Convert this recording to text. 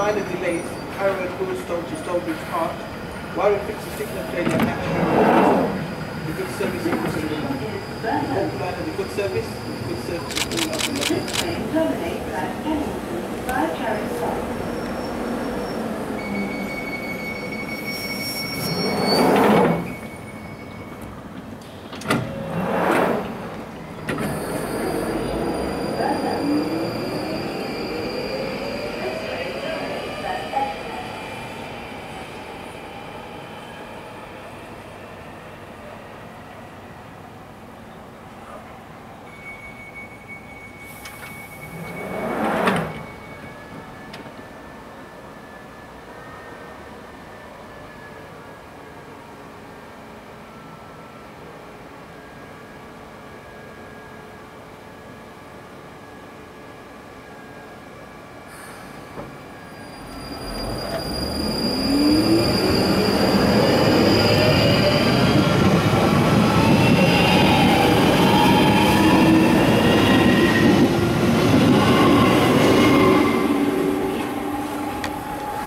minor delays, Harrow and Wealdstone to Stonebridge Park, while we fix the signal failure at Harrow the good service is good. The good service is good service. This train terminates at Kennington. Thank you.